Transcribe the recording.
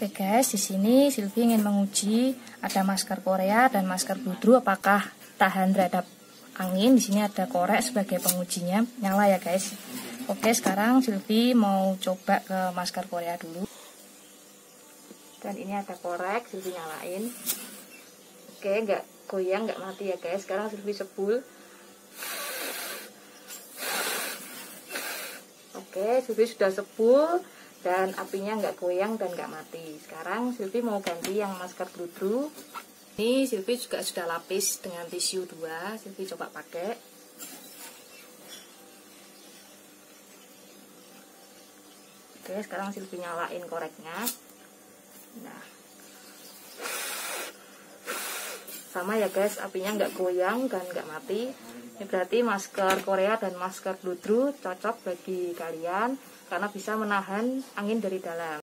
Oke guys, di sini Silvi ingin menguji ada masker Korea dan masker Budru apakah tahan terhadap angin. Di sini ada korek sebagai pengujinya. Nyala ya guys. Oke, sekarang Silvi mau coba ke masker Korea dulu. Dan ini ada korek, Silvi nyalain. Oke, nggak goyang, nggak mati ya guys. Sekarang Silvi sebul. Oke, Silvi sudah sebul dan apinya nggak goyang dan nggak mati. Sekarang Silvi mau ganti yang masker bludru. Ini Silvi juga sudah lapis dengan tisu dua. Silvi coba pakai. Oke, sekarang Silvi nyalain koreknya. Nah, sama ya guys, apinya nggak goyang dan nggak mati. Ini berarti masker Korea dan masker bludru cocok bagi kalian karena bisa menahan angin dari dalam.